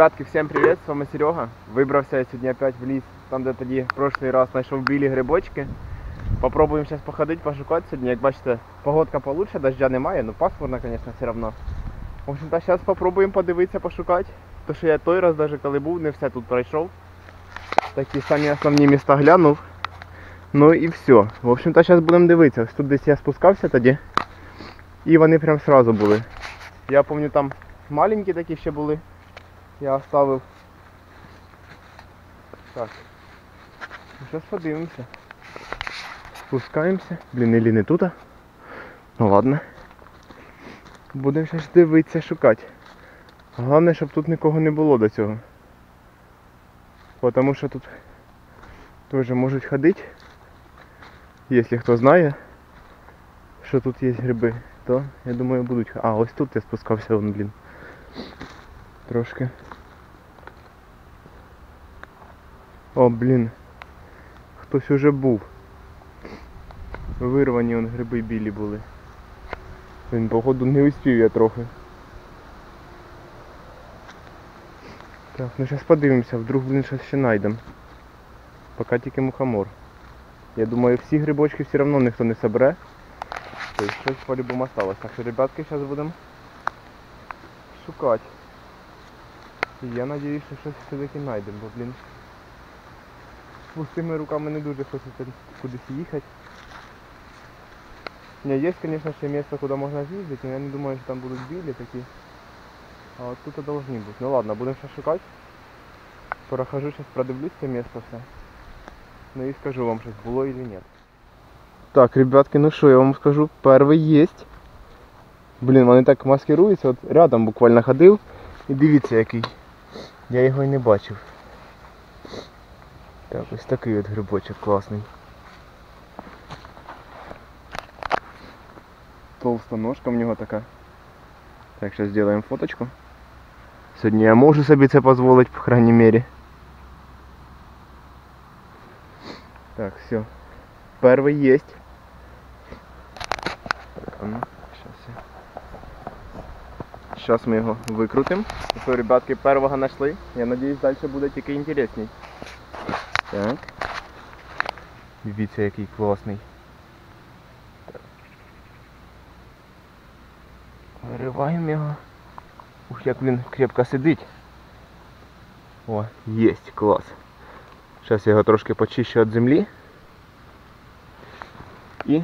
Ребятки, всем привет, с вами Серега. Вибрався я сьогодні опять в ліс, там де тоді в прошлий раз знайшов білі грибочки. Попробуємо зараз походити, пошукати сьогодні. Як бачите, погодка получше, дождя немає, ну пасмурно, звісно, все одно. В общем-то, зараз попробуємо подивитися, пошукати. То що я той раз, даже коли був, не все тут пройшов. Такі самі основні міста глянув. Ну і все. В общем-то, зараз будемо дивитися. Ось тут десь я спускався тоді. І вони прям сразу були. Я пам'ятаю, там маленькі такі ще були. Я оставив. Так. Ну, Зараз подивимося. Спускаємося. Блін, ілі не тут. Ну ладно. Будемо зараз дивитися, шукати. Головне, щоб тут нікого не було до цього. Тому що тут теж можуть ходити. Якщо хто знає, що тут є гриби, то я думаю будуть. А, ось тут я спускався, вон, блін. Трошки. О, блін. Хтось уже був. Вирвані он гриби білі були. Він, походу, не успів я трохи. Так, ну зараз подивимося, вдруг, блін, щось ще знайдемо. Поки тільки мухомор. Я думаю, всі грибочки все одно ніхто не собере. Тобто щось по-любому осталось. Так що, ребятки, зараз будемо шукати. І я надіюсь, що щось все-таки знайдемо, бо, блін, з пустими руками не дуже хочеться кудись їхати. Не, є, звісно, ще місце, куди можна з'їздити, але я не думаю, що там будуть білі такі. А от тут і должны бути. Ну ладно, будемо ще шукати. Прохожу, зараз продивлюсь це місце все. Ну і скажу вам, щось було или нет. Так, ребятки, ну що я вам скажу, перший есть. Блін, вони так маскируються, от рядом буквально ходив. І дивіться який. Я його і не бачив. Так, ось такий от грибочок класний. Толста ножка в нього така. Так, зараз зробимо фоточку. Сьогодні я можу собі це дозволити, по крайней мере. Так, все. Перший есть. Так, Сейчас ми його викрутимо. Що, ребятки, первого знайшли. Я надіюсь, далі буде тільки інтересней. Так. Дивіться, який класний. Вириваємо його. Ух, як він крепко сидить. О, єсть, клас. Зараз я його трошки почищу від землі. І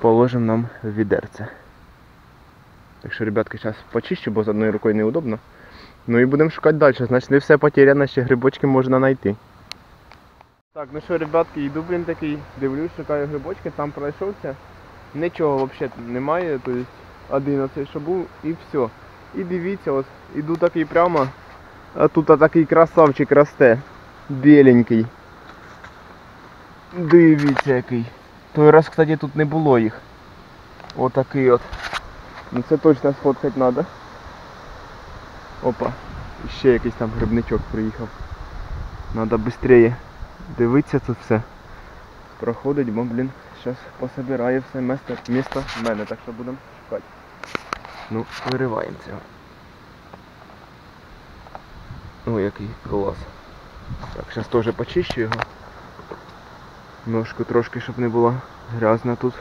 положимо нам в відерце. Так що, ребятки, зараз почищу, бо з одною рукою неудобно. Ну і будемо шукати далі. Значить не все потеряно, ще грибочки можна знайти. Так, ну що, ребятки, йду, блін, такий, дивлюсь, шукаю грибочки, там пройшовся. Нічого взагалі немає, тобто один оцей, що був, і все. І дивіться, ось іду такий прямо, а тут такий красавчик росте. Біленький. Дивіться який. Той раз, кстати, тут не було їх. Отакий от. Ну це точно сфоткати треба. Опа. Ще якийсь там грибничок приїхав. Надо швидше дивитися тут все. Проходить, бо, блін, зараз пособирає все місто, місто в мене, так що будемо шукати. Ну, вириваємо цього. О, який клас. Так, зараз теж почищу його. Ножку трошки, щоб не було грязно тут.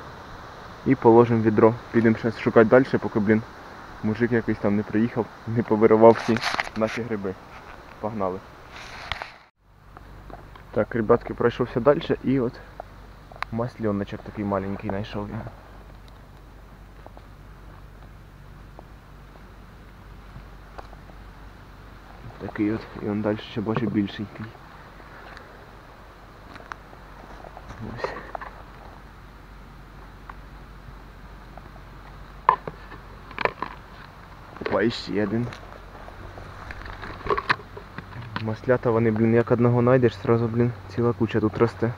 І положимо відро. Підемо зараз шукати далі, поки, блін, мужик якийсь там не приїхав, не повиривав всі наші гриби. Погнали. Так, ребятки, пройшовся далі і от масльоночок такий маленький знайшов я. Такий от, і он далі ще бачу більшенький. І ще один. Маслята вони, блін, як одного знайдеш, сразу, блін, ціла куча тут росте.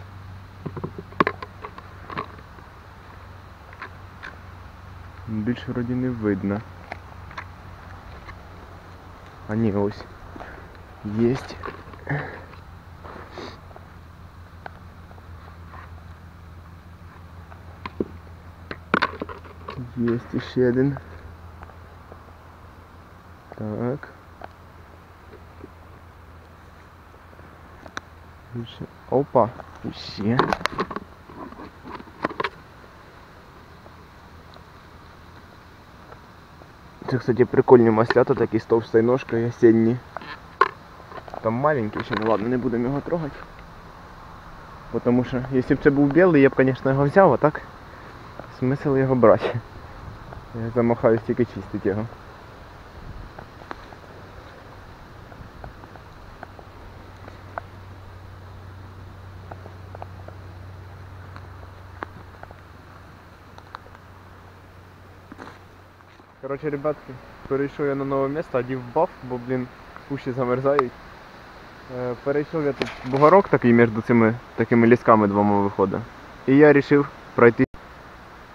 Більше вроді не видно. А ні, ось. Єсть. Єсть ще один. Так. Опа, усі. Це, кстати, прикольні маслята, такі з товстою ножкою осінні. Там маленький ще, ну ладно, не будемо його трогати. Потому що, якщо б це був білий, я б, звісно, його взяв, а так смисл його брати. Я замахаюсь тільки чистити його. Короче, ребятки, перейшов я на нове місце, одів баф, бо, блін, кущі замерзають. Е, Перейшов я тут бугорок такий між цими такими лісками двома виходить. І я вирішив пройти.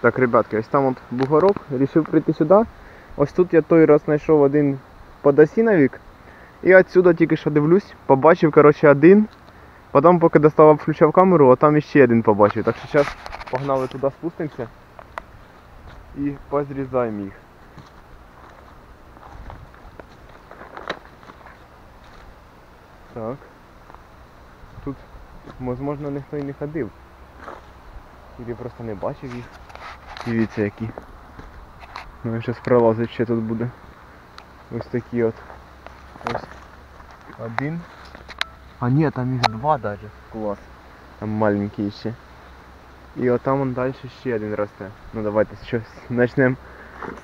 Так, ребятки, ось там от бугорок, вирішив прийти сюди. Ось тут я той раз знайшов один подосіновик. І отсюда тільки що дивлюсь, побачив, коротше, один. Потім поки доставав, включав камеру, а там іще один побачив. Так що зараз погнали туди спустимося і позрізаємо їх. Так. Тут, можливо, ніхто і не ходив. Или просто не бачив їх. Дивіться які. Ну і зараз пролазить ще тут буде. Ось такі от. Ось. Один. А ні, там їх два даже. Клас. Там маленькі ще. І отам он далі ще один росте. Ну давайте щось почнемо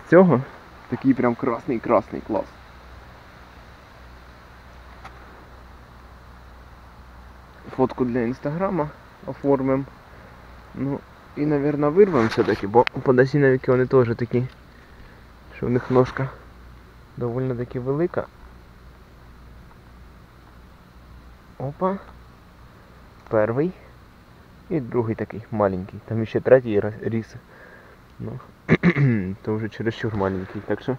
з цього. Такий прям красний красний клас. Фотку для інстаграма оформимо. Ну і, мабуть, вирвемо все-таки, бо подосіновики вони теж такі, що в них ножка доволі таки велика. Опа. Перший. І другий такий маленький. Там ще третій ріс. Ну, то вже чересчур маленький. Так що.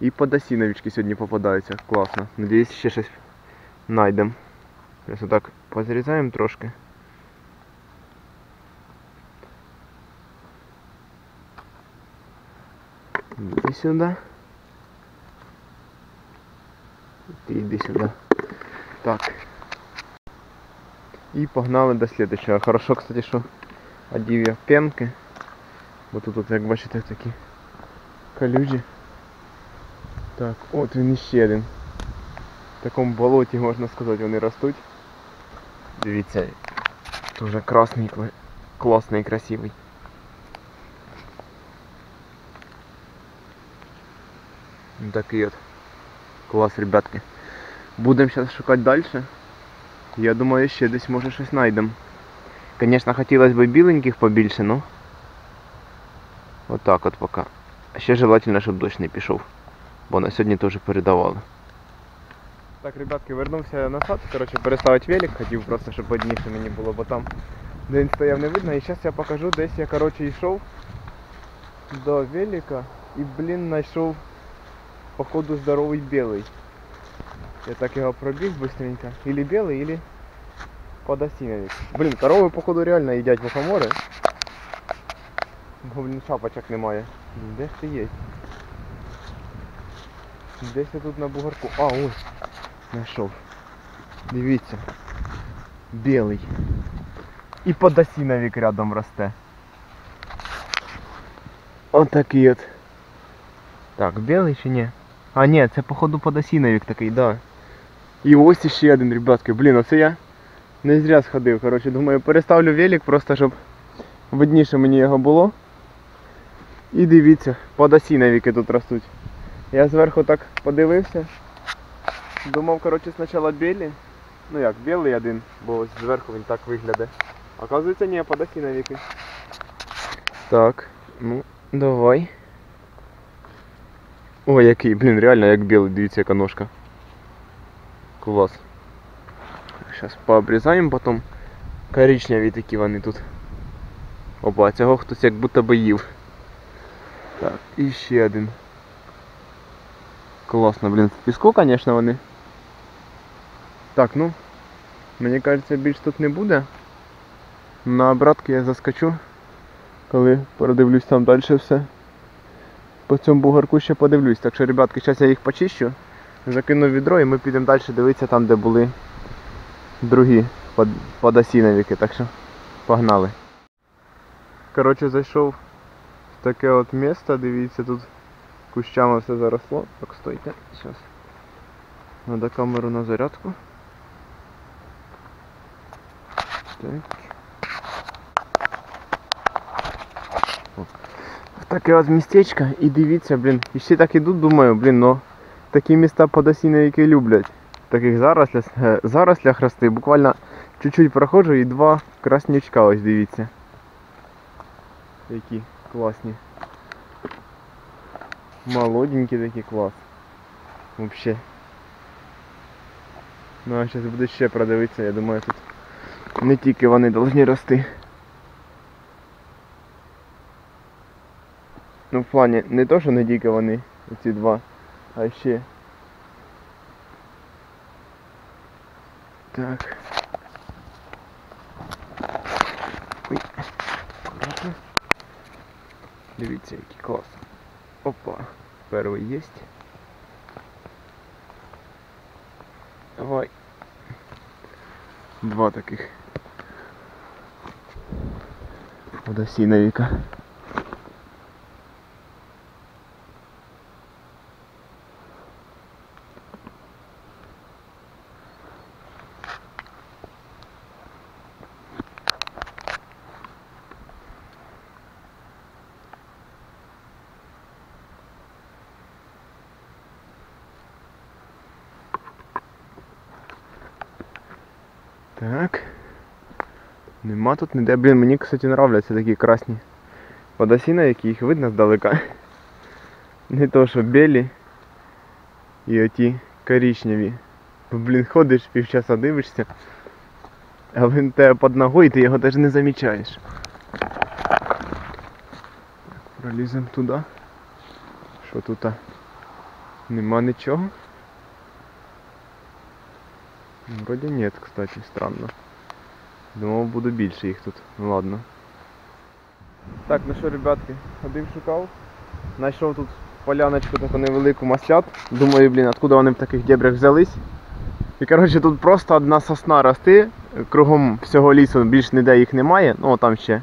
І подосіновички сьогодні попадаються. Класно. Надіюсь, ще щось знайдемо. Зараз отак позрізаємо трошки. Іди сюди. Ти йди сюди. Так. І погнали до слідчого. Хорошо, кстати, що одів я пенки. Бо тут, от, як бачите, такі калюжі. Так, от він іще один. В такому болоті, можна сказати, вони ростуть. Дивіться, дуже красний, кла- класний, красивий. Ну, Такий от. Клас, ребятки. Будемо зараз шукати далі. Я думаю, ще десь може щось знайдемо. Звісно, хотілося б біленьких побільше, ну. Отак от поки. А ще желательно, щоб дощ не пішов. Бо на сьогодні теж передавали. Так, ребятки, вернувся назад. Коротше, переставити велик, хотів просто, щоб одніше мені було, бо там де він стояв не видно. І зараз я покажу, десь я коротше йшов до велика і, блін, знайшов походу здоровий білий. Я так його пробіг быстренько. Или белый, или подосиновик. Блін, корови, походу, реально їдять мухомори. Бо, блін, шапочок немає. Де ж ти є? Десь я тут на бугорку. А, ось. Знайшов. Дивіться. Білий. І подосиновик рядом росте. Отакий от. Так, білий чи ні? А, ні, це походу подосиновик такий, да. І ось іще один, ребятки. Блін, оце я не зря сходив. Коротше, думаю, переставлю велик просто, щоб видніше мені його було. І дивіться, подосиновики тут ростуть. Я зверху так подивився. Думав, коротше, спочатку білі. Ну як, білий один, бо ось зверху він так виглядає. Оказується, ні, подосиновики. Так, ну, давай. Ой, який, блін, реально як білий, дивіться, яка ножка. Клас. Зараз пообрізаємо потім. Коричневі такі вони тут. Опа, цього хтось як будто би їв. Так, і ще один. Класно, блін, в піску, звісно, вони. Так, ну. Мені кажеться, більш тут не буде. На обратки я заскочу, коли продивлюсь там далі все. По цьому бугорку ще подивлюсь. Так що, ребятки, зараз я їх почищу, закину відро і ми підемо далі дивитися там, де були другі под, подосіновики, так що погнали. Коротше, зайшов в таке от місце, дивіться, тут кущами все заросло. Так, стойте, зараз. Надо камеру на зарядку. Так. Таке от містечко і дивіться, блін, і ще так іду, думаю, блін, ну такі міста подосіновики люблять. Таких зарослях, е, зарослях рости. Буквально чуть-чуть проходжу і два краснючка ось дивіться. Які класні. Молоденькі такі клас. Вообще. Ну а зараз буду ще продивитися, я думаю тут не тільки вони повинні рости. Ну в плані не то, що не тільки вони, ці два, а ще. Так. Ой. Дивіться, який клас. Опа. Перший єсть. Давай. Два таких. Водосіновіка. Так. Нема тут ніде. Блін, мені, кстати, нравляться такі красні водосіна, які їх видно здалека. Не то, що білі і оті коричневі. Блін, ходиш півчаса дивишся, а він тебе під ногою, і ти його навіть не замічаєш. Проліземо туди. Що тут? Нема нічого. Вроде нет, кстати, странно. Думав, буде більше їх тут. Ну ладно. Так, ну що, ребятки, ходив шукав. Знайшов тут поляночку таку невелику маслят. Думаю, блін, откуда вони в таких дебрях взялись. І коротше тут просто одна сосна росте. Кругом всього лісу більш ніде їх немає. Ну там ще.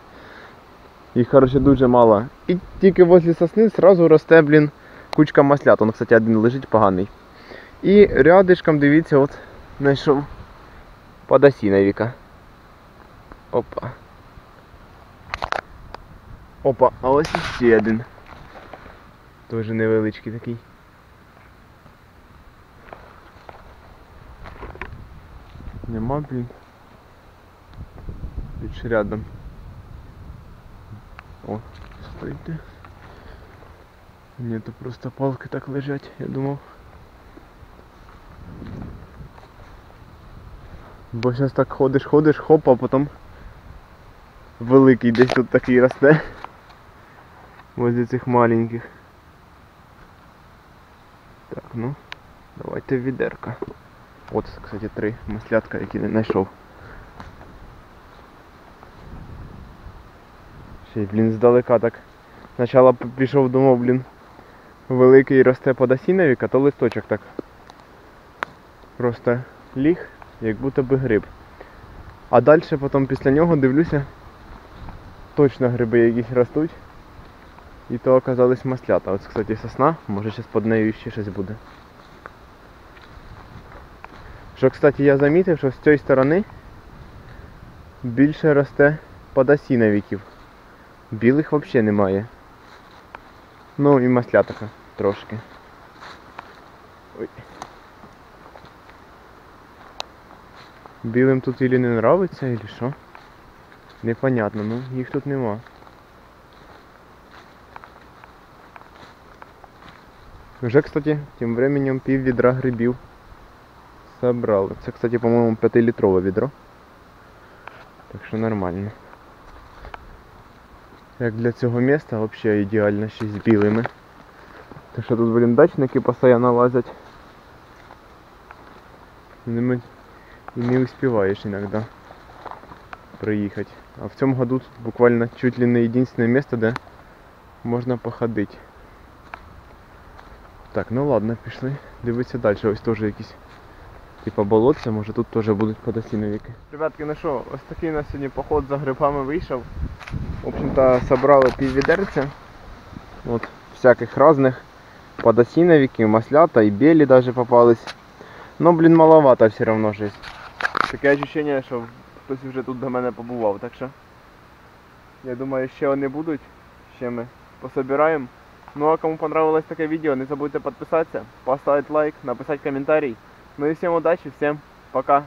Їх коротше дуже мало. І тільки возле сосни сразу росте, блін, кучка маслят. Он, кстати, один лежить поганий. І рядишком, дивіться, от знайшов подосіновіка. Опа. Опа, а ось іще один. Тоже невеличкий такий. Нема, блін. Більш рядом. О, стойте. Ні, то просто палки так лежать, я думав. Бо зараз так ходиш, ходиш, хоп, а потім великий десь тут такий росте. Возле цих маленьких. Так, ну, давайте відерка. От, кстати, три маслятка, які не знайшов. Ще й, блін, здалека так. Спочатку пішов, думав, блін, великий росте подосіновік, а то листочок так. Просто ліг, як будто би гриб. А далі потім після нього дивлюся, точно гриби якісь ростуть. І то оказались маслята. Ось, кстати, сосна, може зараз під нею ще щось буде. Що, кстати, я замітив, що з цієї сторони більше росте подосіновиків. Білих взагалі немає. Ну і маслятка трошки. Ой. Білим тут или не нравиться, или що? Непонятно, ну їх тут нема. Вже, кстати, тим временем пів відра грибів собрали. Це, кстати, по-моєму, 5-літрове відро. Так що нормально. Як для цього міста взагалі ідеально ще з білими. Так що тут, блін, дачники постійно лазять. І не успіваєш іноді проїхати. А в цьому году тут буквально чуть ли не єдине місце, де можна походити. Так, ну ладно, пішли. Дивіться далі. Ось теж якісь типа болотце, може тут теж будуть подосіновики. Ребятки, ну що, ось такий у нас сьогодні поход за грибами вийшов. В общем-то, собрали піввідерця. От, всяких разних подосиновики, маслята и бели даже попались. Но, блин, маловато все равно щось. Таке ощущение, що хтось вже тут до мене побував, так що я думаю, ще вони будуть, ще ми пособираємо. Ну а кому понравилось таке відео, не забудьте підписатися, поставити лайк, написати коментарі. Ну і всім удачі, всім пока.